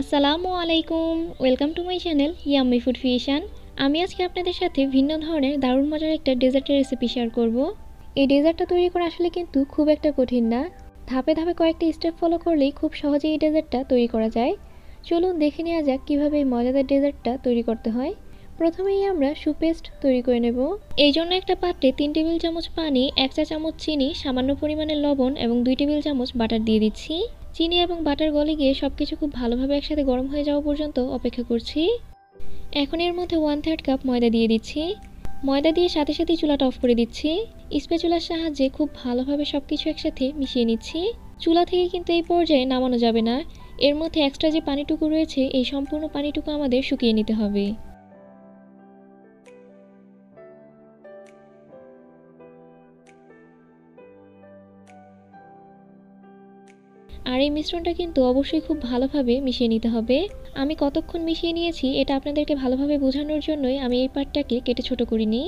আসসালামু আলাইকুম welcome to my channel yummy food fusion আমি আজকে আপনাদের সাথে ভিন্ন ধরনের দারুণ মজার একটা ডেজার্টের রেসিপি শেয়ার করব। এই ডেজার্টটা তৈরি করা আসলে কিন্তু খুব একটা কঠিন না। ধাপে ধাপে কয়েকটি স্টেপ ফলো করলেই খুব সহজেই এই ডেজার্টটা তৈরি করা যায়। চলুন দেখে নেওয়া যাক কীভাবে এই মজাদার ডেজার্টটা তৈরি করতে হয়। প্রথমেই আমরা সুপেস্ট তৈরি করে নেব। এই জন্য একটা পাত্রে তিন টেবিল চামচ পানি, এক চা চামচ চিনি, সামান্য পরিমাণে লবণ এবং দুই টেবিল চামচ বাটার দিয়ে দিচ্ছি। চিনি এবং বাটার গলে গিয়ে সব কিছু খুব ভালোভাবে একসাথে গরম হয়ে যাওয়া পর্যন্ত অপেক্ষা করছি। এখন এর মধ্যে ওয়ান থার্ড কাপ ময়দা দিয়ে দিচ্ছি। ময়দা দিয়ে সাথে সাথে চুলাটা অফ করে দিচ্ছি। স্পেচুলার সাহায্যে খুব ভালোভাবে সব কিছু একসাথে মিশিয়ে নিচ্ছি। চুলা থেকে কিন্তু এই পর্যায়ে নামানো যাবে না। এর মধ্যে এক্সট্রা যে পানিটুকু রয়েছে, এই সম্পূর্ণ পানিটুকু আমাদের শুকিয়ে নিতে হবে। আর এই মিশ্রণটা কিন্তু অবশ্যই খুব ভালোভাবে মিশিয়ে নিতে হবে। আমি কতক্ষণ মিশিয়ে নিয়েছি এটা আপনাদেরকে ভালোভাবে বোঝানোর জন্যই আমি এই পার্টটাকে কেটে ছোট করিনি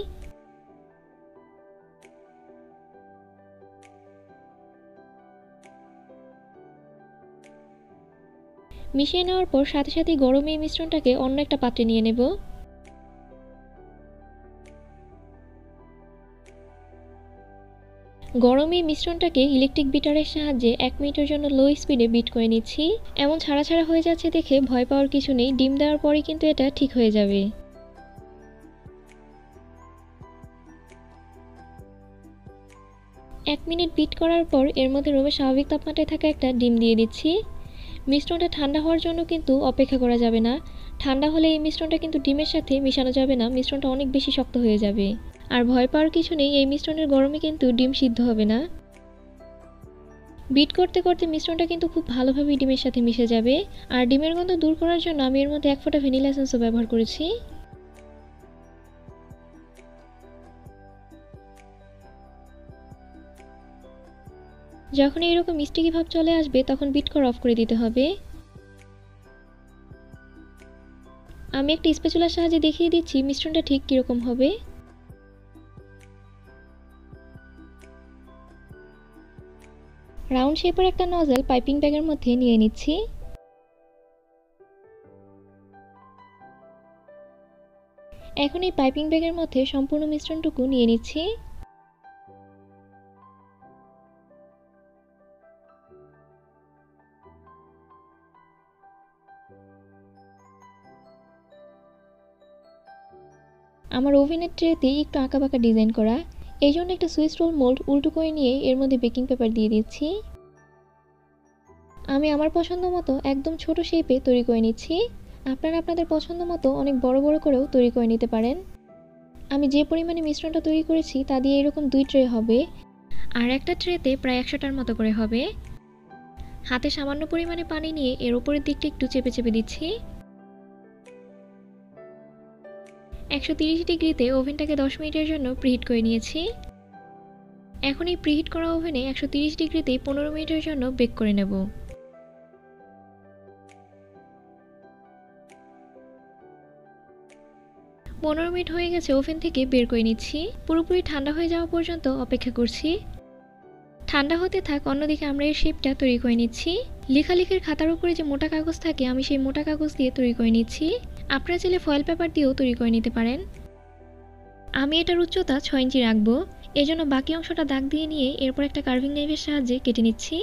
মিশিয়ে নেওয়ার পর সাথে সাথে গরমে এই মিশ্রণটাকে অন্য একটা পাত্রে নিয়ে নেব। গরম মিশ্রণটাকে ইলেকট্রিক বিটারের সাহায্যে এক মিনিটের জন্য লো স্পিডে বিট করে নিচ্ছি। এমন ছাড়া ছাড়া হয়ে যাচ্ছে দেখে ভয় পাওয়ার কিছু নেই। ডিম দেওয়ার পরে কিন্তু এটা ঠিক হয়ে যাবে। এক মিনিট বিট করার পর এর মধ্যে রুমের স্বাভাবিক তাপমাত্রায় থাকা একটা ডিম দিয়ে দিচ্ছি। মিশ্রণটা ঠান্ডা হওয়ার জন্য কিন্তু অপেক্ষা করা যাবে না। ঠান্ডা হলে এই মিশ্রণটা কিন্তু ডিমের সাথে মিশানো যাবে না। মিশ্রণটা অনেক বেশি শক্ত হয়ে যাবে। আর ভয় পাওয়ার কিছু নেই, এই মিশ্রণের গরমে কিন্তু ডিম সিদ্ধ হবে না। বিট করতে করতে মিশ্রণটা কিন্তু খুব ভালোভাবে ডিমের সাথে মিশে যাবে। আর ডিমের গন্ধ দূর করার জন্য আমি এর মধ্যে এক ফোঁটা ভ্যানিলা এসেন্সও ব্যবহার করেছি। যখন এইরকম মিষ্টি ভাব চলে আসবে, তখন বিট করা অফ করে দিতে হবে। আমি একটা স্পেচুলার সাহায্যে দেখিয়ে দিচ্ছি মিশ্রণটা ঠিক কীরকম হবে। রাউন্ড শেপের একটা নজল পাইপিং ব্যাগের মধ্যে নিয়ে নিচ্ছি। এখন এই পাইপিং ব্যাগের মধ্যে সম্পূর্ণ মিশ্রণটুকু নিয়ে নিচ্ছি। আমার ওভেনের ট্রেতে একটু আঁকা বাঁকা ডিজাইন করা। এই জন্য একটা সুইচ রোল মোল্ড উল্টো করে নিয়ে এর মধ্যে বেকিং পেপার দিয়ে দিচ্ছি। আমি আমার পছন্দ মতো একদম ছোট শেপে তৈরি করে নিচ্ছি। আপনারা আপনাদের পছন্দ মতো অনেক বড় বড় করেও তৈরি করে নিতে পারেন। আমি যে পরিমাণে মিশ্রণটা তৈরি করেছি তা দিয়ে এরকম দুই ট্রে হবে। আর একটা ট্রেতে প্রায় একশোটার মতো করে হবে। হাতে সামান্য পরিমাণে পানি নিয়ে এর উপরের দিকটা একটু চেপে চেপে দিচ্ছি। একশো ডিগ্রিতে ওভেনটাকে দশ মিনিটের জন্য প্রিহিট করে নিয়েছি। এখন এই প্রিহিট করা ওভেনে একশো ডিগ্রিতে পনেরো মিনিটের জন্য বেক করে নেব। পনেরো মিনিট হয়ে গেছে ওভেন থেকে বের করে নিচ্ছি। পুরোপুরি ঠান্ডা হয়ে যাওয়া পর্যন্ত অপেক্ষা করছি। ঠান্ডা হতে থাক, অন্যদিকে আমরা এই শেপটা তৈরি করে নিচ্ছি। লেখালেখির খাতার উপরে যে মোটা কাগজ থাকে, আমি সেই মোটা কাগজ দিয়ে তৈরি করে নিচ্ছি। আপনারা চাইলে ফয়েল পেপার দিয়েও তৈরি করে নিতে পারেন। আমি এটার উচ্চতা ছয় ইঞ্চি রাখব। এজন্য বাকি অংশটা দাগ দিয়ে নিয়ে এরপর একটা কার্ভিং নাইফের সাহায্যে কেটে নিচ্ছি।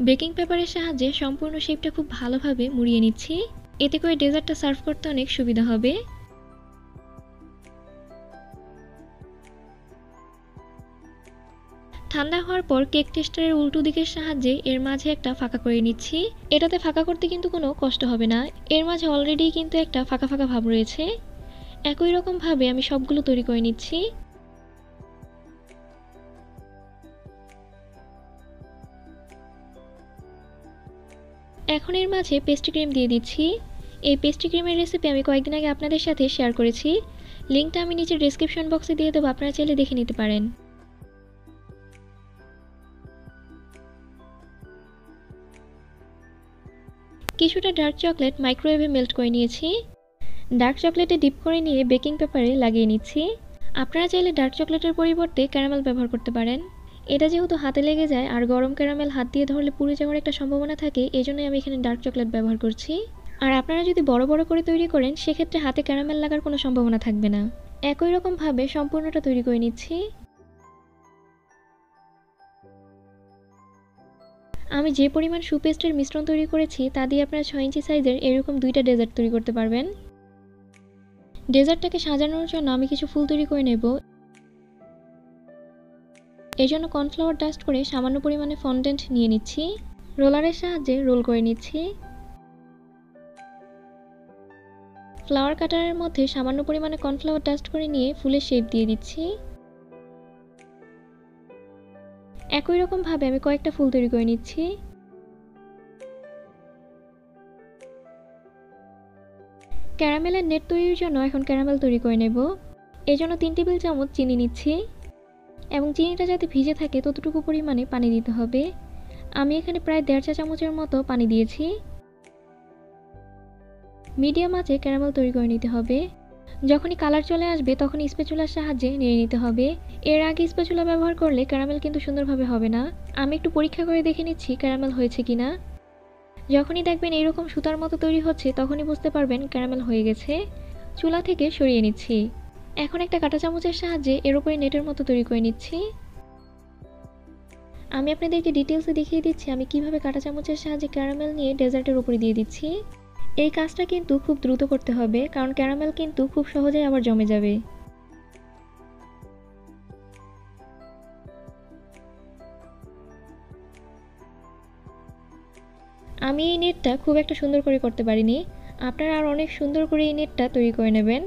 বেকিং পেপারের সাহায্যে সম্পূর্ণ শেপটা খুব ভালোভাবে মুড়িয়ে নিচ্ছি। এতে করে ডেজার্টটা সার্ভ করতে অনেক সুবিধা হবে। হওয়ার পর কেক টেস্টারের উল্টো দিকের সাহায্যে এর মাঝে একটা ফাঁকা করে নিচ্ছি। এটাতে ফাঁকা করতে কিন্তু কোনো কষ্ট হবে না। এর মাঝে অলরেডি কিন্তু একটা ফাঁকা ফাঁকা ভাব রয়েছে। একই রকমভাবে আমি সবগুলো তৈরি করে নিচ্ছি। এখন এর মাঝে পেস্ট্রি ক্রিম দিয়ে দিচ্ছি। এই পেস্ট্রি ক্রিমের রেসিপি আমি কয়েকদিন আগে আপনাদের সাথে শেয়ার করেছি। লিঙ্কটা আমি নিচে ডিসক্রিপশন বক্সে দিয়ে দেবো, আপনারা চাইলে দেখে নিতে পারেন। কিছুটা ডার্ক চকলেট মাইক্রোওয়েভে মেল্ট করে নিয়েছি। ডার্ক চকলেটে ডিপ করে নিয়ে বেকিং পেপারে লাগিয়ে নিচ্ছি। আপনারা চাইলে ডার্ক চকলেটের পরিবর্তে ক্যারামেল ব্যবহার করতে পারেন। এটা যেহেতু হাতে লেগে যায় আর গরম ক্যারামেল হাত দিয়ে ধরলে পুড়ে যাওয়ার একটা সম্ভাবনা থাকে এই জন্যই আমি এখানে ডার্ক চকলেট ব্যবহার করছি। আর আপনারা যদি বড় বড় করে তৈরি করেন, সেক্ষেত্রে হাতে ক্যারামেল লাগার কোনো সম্ভাবনা থাকবে না। একই রকমভাবে সম্পূর্ণটা তৈরি করে নিচ্ছি। আমি যে পরিমাণ সুপেস্টের মিশ্রণ তৈরি করেছি, তা দিয়ে আপনারা ছয় ইঞ্চি সাইজের এরকম দুইটা ডেজার্ট তৈরি করতে পারবেন। ডেজার্টটাকে সাজানোর জন্য আমি কিছু ফুল তৈরি করে নেব। এই জন্য কর্নফ্লাওয়ার ডাস্ট করে সামান্য পরিমাণে ফন্ডেন্ট নিয়ে নিচ্ছি। রোলারের সাহায্যে রোল করে নিচ্ছি। ফ্লাওয়ার কাটারের মধ্যে সামান্য পরিমাণে কর্নফ্লাওয়ার ডাস্ট করে নিয়ে ফুলের শেপ দিয়ে দিচ্ছি। একই রকমভাবে আমি কয়েকটা ফুল তৈরি করে নিচ্ছি। ক্যারামেলের নেট তৈরির জন্য এখন ক্যারামেল তৈরি করে নেব। এই জন্য তিন টেবিল চামচ চিনি নিচ্ছি এবং চিনিটা যাতে ভিজে থাকে ততটুকু পরিমাণে পানি দিতে হবে। আমি এখানে প্রায় দেড় চা চামচের মতো পানি দিয়েছি। মিডিয়াম আঁচে ক্যারামেল তৈরি করে নিতে হবে। যখনই কালার চলে আসবে তখন স্পেচুলার সাহায্যে নিয়ে নিতে হবে। এর আগে স্পেচুলা ব্যবহার করলে ক্যারামেল কিন্তু সুন্দরভাবে হবে না। আমি একটু পরীক্ষা করে দেখে নিচ্ছি ক্যারামেল হয়েছে কিনা। যখনই দেখবেন এরকম সুতার মতো তৈরি হচ্ছে, তখনই বুঝতে পারবেন ক্যারামেল হয়ে গেছে। চুলা থেকে সরিয়ে নিচ্ছি। এখন একটা কাঁটা চামচের সাহায্যে এর উপরে নেটের মতো তৈরি করে নিচ্ছি। আমি আপনাদেরকে ডিটেলসে দেখিয়ে দিচ্ছি আমি কীভাবে কাঁটা চামচের সাহায্যে ক্যারামেল নিয়ে ডেজার্টের উপরে দিয়ে দিচ্ছি। এই কাজটা কিন্তু খুব দ্রুত করতে হবে, কারণ ক্যারামেল কিন্তু খুব সহজেই আবার জমে যাবে। আমি এই নেটটা খুব একটা সুন্দর করে করতে পারিনি। আপনারা আর অনেক সুন্দর করে এই নেটটা তৈরি করে নেবেন।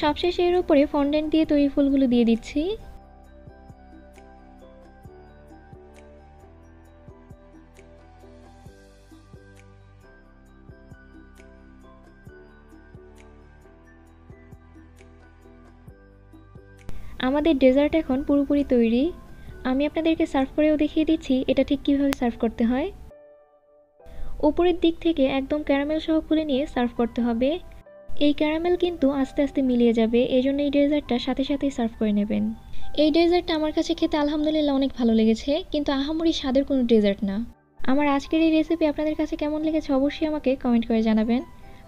সবশেষে এর উপরে ফন্ডেন্ট দিয়ে তৈরি ফুলগুলো দিয়ে দিচ্ছি। আমাদের ডেজার্ট এখন পুরোপুরি তৈরি। আমি আপনাদেরকে সার্ভ করেও দেখিয়ে দিচ্ছি, এটা ঠিক কীভাবে সার্ভ করতে হয়। উপরের দিক থেকে একদম ক্যারামেল সহ খুলে নিয়ে সার্ভ করতে হবে। এই ক্যারামেল কিন্তু আস্তে আস্তে মিলিয়ে যাবে এই জন্য এই ডেজার্টটা সাথে সাথেই সার্ভ করে নেবেন। এই ডেজার্টটা আমার কাছে খেতে আলহামদুলিল্লাহ অনেক ভালো লেগেছে, কিন্তু আহামরি স্বাদের কোনো ডেজার্ট না। আমার আজকের এই রেসিপি আপনাদের কাছে কেমন লেগেছে অবশ্যই আমাকে কমেন্ট করে জানাবেন।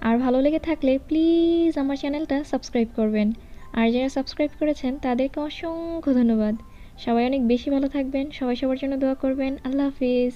আর ভালো লেগে থাকলে প্লিজ আমার চ্যানেলটা সাবস্ক্রাইব করবেন। আর যারা সাবস্ক্রাইব করেছেন, তাদেরকে অসংখ্য ধন্যবাদ। সবাই অনেক বেশি ভালো থাকবেন। সবাই সবার জন্য দোয়া করবেন। আল্লাহ হাফিজ।